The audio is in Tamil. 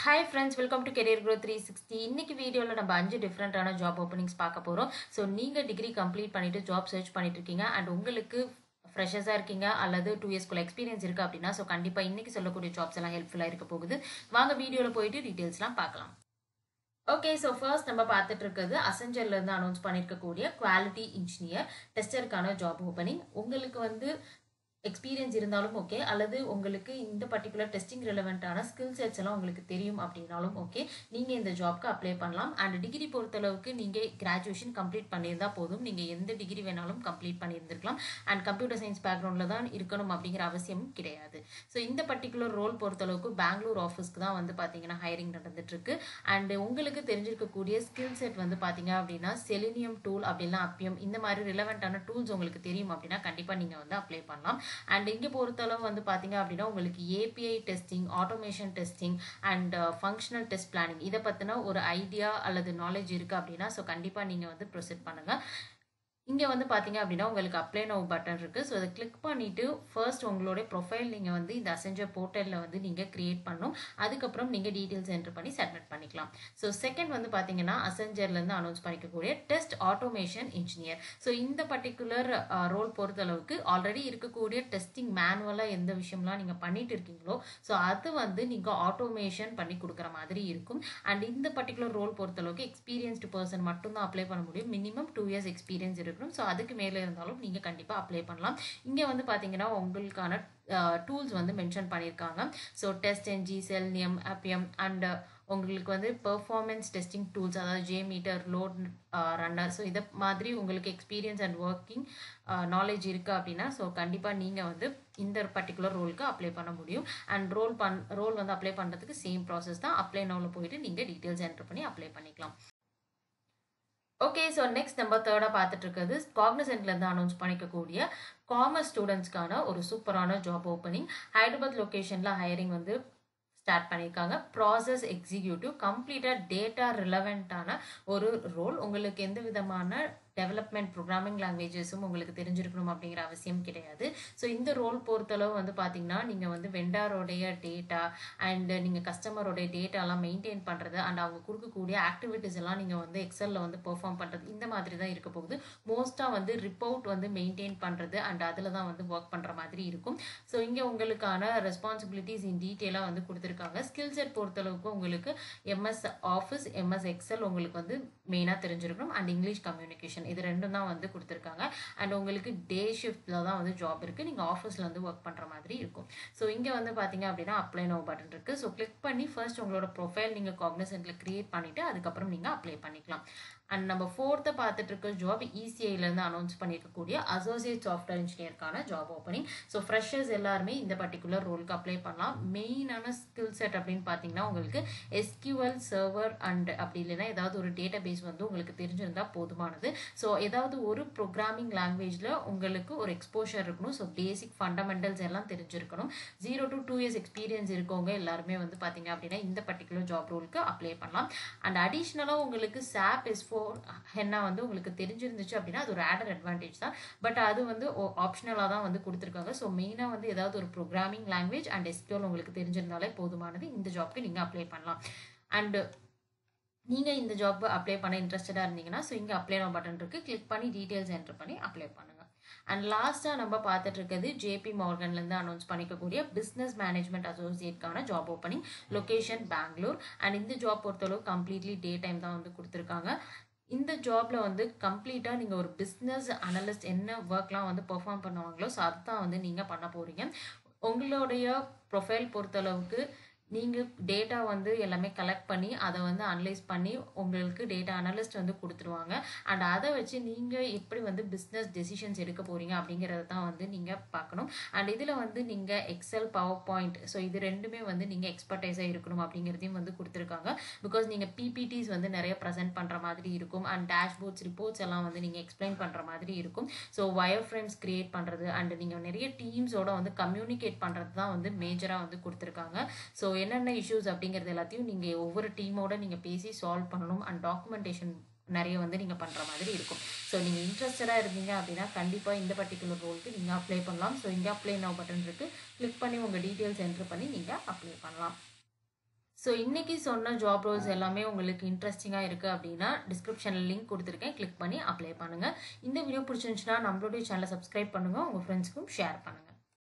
Hi friends welcome to career grow three sixty இன்னைக்கு வீடியோவில் நம்ம அஞ்சு டிஃப்ரெண்ட்டான ஜாப் ஓப்பனிங்ஸ் பார்க்க போகிறோம் ஸோ நீங்கள் டிகிரி கம்ப்ளீட் பண்ணிட்டு ஜாப் சர்ச் பண்ணிட்டு இருக்கீங்க அண்ட் உங்களுக்கு ஃப்ரெஷர்ஸாக இருக்கீங்க அல்லது டூ இயர்ஸ்க்குள்ள எக்ஸ்பீரியன்ஸ் இருக்குது அப்படின்னா ஸோ கண்டிப்பாக இன்னைக்கு சொல்லக்கூடிய ஜாப்ஸ் எல்லாம் ஹெல்ப்ஃபுல்லாக இருக்க போகுது. வாங்க வீடியோவில் போயிட்டு டீட்டெயில்ஸ்லாம் பார்க்கலாம். ஓகே ஸோ ஃபர்ஸ்ட் நம்ம பார்த்துட்டு இருக்கிறது அசெஞ்சர்ல இருந்து அனௌன்ஸ் பண்ணியிருக்கக்கூடிய குவாலிட்டி இன்ஜினியர் டெஸ்டருக்கான ஜாப் ஓப்பனிங் உங்களுக்கு வந்து எக்ஸ்பீரியன்ஸ் இருந்தாலும் ஓகே அல்லது உங்களுக்கு இந்த பர்டிகுலர் டெஸ்டிங் ரிலவெண்ட்டான ஸ்கில் செட்ஸ் எல்லாம் உங்களுக்கு தெரியும் அப்படின்னாலும் ஓகே நீங்கள் இந்த ஜாப்க்கு அப்ளை பண்ணலாம். அண்ட் டிகிரி பொறுத்தளவுக்கு நீங்கள் கிராஜுவேஷன் கம்ப்ளீட் பண்ணியிருந்தால் போதும். நீங்கள் எந்த டிகிரி வேணாலும் கம்ப்ளீட் பண்ணியிருந்திருக்கலாம். அண்ட் கம்ப்யூட்டர் சயின்ஸ் பேக்ரவுண்டில் தான் இருக்கணும் அப்படிங்கிற அவசியமும் கிடையாது. ஸோ இந்த பர்டிகுலர் ரோல் பொறுத்தளவுக்கு பெங்களூர் ஆஃபீஸ்க்கு தான் வந்து பார்த்தீங்கன்னா ஹையரிங் நடந்துட்டுருக்கு. அண்ட் உங்களுக்கு தெரிஞ்சிருக்கக்கூடிய ஸ்கில் செட் வந்து பார்த்தீங்க அப்படின்னா செலினியம் டூல் அப்படிலாம் அப்பியம் இந்த மாதிரி ரிலவெண்ட்டான டூல்ஸ் உங்களுக்கு தெரியும் அப்படின்னா கண்டிப்பாக நீங்கள் வந்து அப்ளை பண்ணலாம். அண்ட் இங்கே பொறுத்தளவு வந்து பார்த்தீங்க அப்படின்னா உங்களுக்கு API testing automation testing and functional test planning இதை பற்றின ஒரு ஐடியா அல்லது நாலேஜ் இருக்குது அப்படின்னா ஸோ கண்டிப்பாக நீங்கள் வந்து ப்ரொசீட் பண்ணுங்கள் இங்கே வந்து பார்த்தீங்க அப்படின்னா உங்களுக்கு அப்ளை நோ பட்டன் இருக்குது ஸோ அதை கிளிக் பண்ணிவிட்டு ஃபர்ஸ்ட் உங்களுடைய ப்ரொஃபைல் நீங்கள் வந்து இந்த அசெஞ்சர் போர்ட்டலில் வந்து நீங்கள் க்ரியேட் பண்ணணும் அதுக்கப்புறம் நீங்கள் டீட்டெயில்ஸ் என்ட்ரு பண்ணி சப்மிட் பண்ணிக்கலாம். ஸோ செகண்ட் வந்து பார்த்தீங்கன்னா அசெஞ்சர்லேருந்து அனௌன்ஸ் பண்ணிக்கக்கூடிய டெஸ்ட் ஆட்டோமேஷன் இன்ஜினியர் ஸோ இந்த பர்டிகுலர் ரோல் பொறுத்தளவுக்கு ஆல்ரெடி இருக்கக்கூடிய டெஸ்டிங் மேனுவலாக எந்த விஷயம்லாம் நீங்கள் பண்ணிட்டு இருக்கீங்களோ ஸோ அது வந்து நீங்கள் ஆட்டோமேஷன் பண்ணி கொடுக்குற மாதிரி இருக்கும். அண்ட் இந்த பர்டிகுலர் ரோல் பொறுத்தளவுக்கு எக்ஸ்பீரியன்ஸ்டு பர்சன் மட்டும்தான் அப்ளை பண்ண முடியும். மினிமம் டூ இயர்ஸ் எக்ஸ்பீரியன்ஸ் இருக்கும் இருக்கணும். ஸோ அதுக்கு மேலே இருந்தாலும் நீங்கள் கண்டிப்பாக அப்ளை பண்ணலாம். இங்கே வந்து பார்த்தீங்கன்னா உங்களுக்கான டூல்ஸ் வந்து மென்ஷன் பண்ணியிருக்காங்க so test NG selenium Appium and உங்களுக்கு வந்து பெர்ஃபார்மன்ஸ் டெஸ்டிங் டூல்ஸ் அதாவது J meter load runner so இதை மாதிரி உங்களுக்கு எக்ஸ்பீரியன்ஸ் அண்ட் ஒர்க்கிங் நாலேஜ் இருக்குது அப்படின்னா ஸோ கண்டிப்பாக நீங்கள் வந்து இந்த பர்டிகுலர் ரோலுக்கு அப்ளை பண்ண முடியும். அண்ட் ரோல் பண் ரோல் வந்து அப்ளை பண்ணுறதுக்கு சேம் ப்ராசஸ் தான். அப்ளை நோவில் போயிட்டு நீங்கள் டீட்டெயில்ஸ் என்ட்ரு பண்ணி அப்ளை பண்ணிக்கலாம். ஓகே ஸோ நெக்ஸ்ட் நம்ம தேர்டாக பார்த்துட்டு இருக்கிறது காக்னசென்ட்லேருந்து அனௌன்ஸ் பண்ணிக்கக்கூடிய காமர்ஸ் ஸ்டூடெண்ட்ஸ்க்கான ஒரு சூப்பரான ஜாப் ஓப்பனிங் ஹைதராபாத் லொக்கேஷனில் ஹையரிங் வந்து ஸ்டார்ட் பண்ணியிருக்காங்க. ப்ராசஸ் எக்ஸிக்யூட்டிவ் கம்ப்ளீட்டாக டேட்டா ரிலவெண்ட்டான ஒரு ரோல் உங்களுக்கு எந்த விதமான டெவலப்மெண்ட் ப்ரோக்ராமிங் லாங்குவேஜஸும் உங்களுக்கு தெரிஞ்சிருக்கணும் அப்படிங்கிற அவசியம் கிடையாது. ஸோ இந்த ரோல் பொறுத்தளவு வந்து பார்த்தீங்கன்னா நீங்கள் வந்து வெண்டாரோடைய டேட்டா அண்ட் நீங்கள் கஸ்டமரோடைய டேட்டாலாம் மெயின்டைன் பண்ணுறது அண்ட் அவங்க கொடுக்கக்கூடிய ஆக்டிவிட்டிஸ் எல்லாம் நீங்கள் வந்து எக்ஸலில் வந்து பெர்ஃபார்ம் பண்ணுறது இந்த மாதிரி தான் இருக்க போகுது. மோஸ்ட்டாக வந்து ரிப்போர்ட் வந்து மெயின்டைன் பண்ணுறது அண்ட் அதில் தான் வந்து ஒர்க் பண்ணுற மாதிரி இருக்கும். ஸோ இங்கே உங்களுக்கான ரெஸ்பான்சிபிலிட்டிஸ் இன் டீட்டெயிலாக வந்து கொடுத்துருக்காங்க. ஸ்கில் செட் பொறுத்தளவுக்கு உங்களுக்கு எம்எஸ் ஆஃபீஸ் எம்எஸ் எக்ஸல் உங்களுக்கு வந்து மெயினாக தெரிஞ்சிருக்கணும் அண்ட் இங்கிலீஷ் கம்யூனிகேஷன் இது ரெண்டும் தான் வந்து கொடுத்துருக்காங்க. அண்ட் உங்களுக்கு டே ஷிஃப்ட்டில் தான் வந்து ஜாப் இருக்குது நீங்கள் ஆஃபீஸில் வந்து ஒர்க் பண்ணுற மாதிரி இருக்கும். ஸோ இங்கே வந்து பார்த்தீங்க அப்படின்னா அப்ளை நோ பட்டன் இருக்குது ஸோ கிளிக் பண்ணி ஃபர்ஸ்ட் உங்களோட ப்ரொஃபைல் நீங்கள் காக்னசென்ட்டில் க்ரியேட் பண்ணிவிட்டு அதுக்கப்புறம் நீங்கள் அப்ளை பண்ணிக்கலாம். அண்ட் நம்ம ஃபோர்த்தை பார்த்துட்டு இருக்க ஜாப் இசிஐலேருந்து அனௌன்ஸ் பண்ணியிருக்கக்கூடிய அசோசியேட் சாஃப்ட்வேர் இன்ஜினியருக்கான ஜாப் ஓப்பனிங் ஸோ ஃப்ரெஷர்ஸ் எல்லாருமே இந்த பர்டிகுலர் ரோலுக்கு அப்ளை பண்ணலாம். மெயினான ஸ்கில் செட் அப்படின்னு பார்த்தீங்கன்னா உங்களுக்கு எஸ்கியூஎல் சர்வர் அண்ட் அப்படி இல்லைன்னா ஏதாவது ஒரு டேட்டா பேஸ் வந்து உங்களுக்கு தெரிஞ்சிருந்தால் போதுமானது. ஸோ ஏதாவது ஒரு ப்ரோக்ராமிங் லாங்குவேஜில் உங்களுக்கு ஒரு எக்ஸ்போஷர் இருக்கணும். ஸோ பேசிக் ஃபண்டமெண்டல்ஸ் எல்லாம் தெரிஞ்சிருக்கணும். Zero to two years experience இருக்கவங்க எல்லாருமே வந்து பார்த்தீங்க அப்படின்னா இந்த பர்டிகுலர் ஜாப் ரோலுக்கு அப்ளை பண்ணலாம். அண்ட் அடிஷ்னலாக உங்களுக்கு சாப் எஸ் ஃபோர் ஹென்னா வந்து உங்களுக்கு தெரிஞ்சிருந்துச்சு அப்படின்னா அது ஒரு ஆடர் அட்வான்டேஜ் தான். பட் அது வந்து ஆப்ஷனலாக தான் வந்து கொடுத்துருக்காங்க. ஸோ மெயினாக வந்து ஏதாவது ஒரு ப்ரோக்ராமிங் லாங்குவேஜ் அண்ட் எஸ்கியூல் உங்களுக்கு தெரிஞ்சிருந்தாலே போதுமானது. இந்த ஜாப்க்கு நீங்கள் அப்ளை பண்ணலாம். அண்டு நீங்கள் இந்த ஜாப் அப்ளை பண்ண இன்ட்ரெஸ்டடாக இருந்தீங்கன்னா ஸோ இங்கே அப்ளை நோ பட்டன் இருக்குது கிளிக் பண்ணி டீட்டெயில்ஸ் என்ட்ரு பண்ணி அப்ளை பண்ணுங்கள் அண்ட் லாஸ்ட்டாக நம்ம பார்த்துட்டு இருக்கிறது ஜேபி மார்கன்லேருந்து அனௌன்ஸ் பண்ணிக்கக்கூடிய business management அசோசியேட்கான job opening location Bangalore and இந்த ஜாப் பொறுத்தளவு கம்ப்ளீட்லி டே டைம் தான் வந்து கொடுத்துருக்காங்க. இந்த ஜாபில் வந்து கம்ப்ளீட்டாக நீங்கள் ஒரு பிஸ்னஸ் அனலிஸ்ட் என்ன ஒர்க்லாம் வந்து பெர்ஃபார்ம் பண்ணுவாங்களோ ஸோ அதுதான் வந்து நீங்கள் பண்ண போகிறீங்க உங்களுடைய ப்ரொஃபைல் பொறுத்தளவுக்கு நீங்கள் டேட்டா வந்து எல்லாமே கலெக்ட் பண்ணி அதை வந்து அனலைஸ் பண்ணி உங்களுக்கு டேட்டா அனலிஸ்ட் வந்து கொடுத்துருவாங்க. அண்ட் அதை வச்சு நீங்கள் எப்படி வந்து பிஸ்னஸ் டெசிஷன்ஸ் எடுக்க போகிறீங்க அப்படிங்கிறத தான் வந்து நீங்கள் பார்க்கணும். அண்ட் இதில் வந்து நீங்கள் எக்ஸல் பவர் பாயிண்ட் ஸோ இது ரெண்டுமே வந்து நீங்கள் எக்ஸ்பர்டைஸாக இருக்கணும் அப்படிங்கிறதையும் வந்து கொடுத்துருக்காங்க. பிகாஸ் நீங்கள் பிபிடிஸ் வந்து நிறைய ப்ரெசென்ட் பண்ணுற மாதிரி இருக்கும். அண்ட் டேஷ்போர்ட்ஸ் ரிப்போர்ட்ஸ் எல்லாம் வந்து நீங்கள் எக்ஸ்பிளைன் பண்ணுற மாதிரி இருக்கும். ஸோ வயர் ஃப்ரேம்ஸ் க்ரியேட் பண்ணுறது அண்ட் நீங்கள் நிறைய டீம்ஸோட வந்து கம்யூனிகேட் பண்ணுறது தான் வந்து மேஜராக வந்து கொடுத்துருக்காங்க. ஸோ என்னென்ன இஷ்யூஸ் அப்படிங்கிறது எல்லாத்தையும் நீங்கள் ஒவ்வொரு டீமோட நீங்கள் பேசி சால்வ் பண்ணணும். அண்ட் டாக்குமெண்டேஷன் நிறைய வந்து நீங்கள் பண்ணுற மாதிரி இருக்கும். ஸோ நீங்கள் இன்ட்ரெஸ்டடாக இருந்தீங்க அப்படின்னா கண்டிப்பாக இந்த பர்டிகுலர் ரோலுக்கு நீங்கள் அப்ளை பண்ணலாம். ஸோ இங்கே அப்ளை நோ பட்டன் இருக்குது கிளிக் பண்ணி உங்கள் டீட்டெயில்ஸ் என்ட்ரு பண்ணி நீங்கள் அப்ளை பண்ணலாம். ஸோ இன்றைக்கி சொன்ன ஜாப் ரோல்ஸ் எல்லாமே உங்களுக்கு இன்ட்ரெஸ்டிங்காக இருக்குது அப்படின்னா டிஸ்கிரிப்ஷனில் லிங்க் கொடுத்துருக்கேன். கிளிக் பண்ணி அப்ளை பண்ணுங்கள் இந்த வீடியோ பிடிச்சிருந்துச்சுன்னா நம்மளுடைய சேனலை சப்ஸ்கிரைப் பண்ணுங்கள் உங்கள் ஃப்ரெண்ட்ஸ்க்கும் ஷேர் பண்ணுங்கள்